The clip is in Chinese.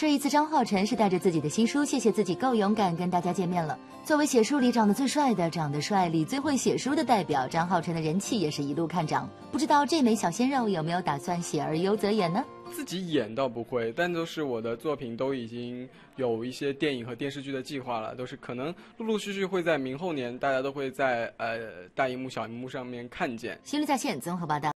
这一次，张浩晨是带着自己的新书《谢谢自己够勇敢》跟大家见面了。作为写书里长得最帅的、长得帅里最会写书的代表，张浩晨的人气也是一路看涨。不知道这枚小鲜肉有没有打算写而优则演呢？自己演倒不会，但就是我的作品都已经有一些电影和电视剧的计划了，都是可能陆陆续续会在明后年，大家都会在呃大荧幕、小荧幕上面看见。新闻在线综合报道。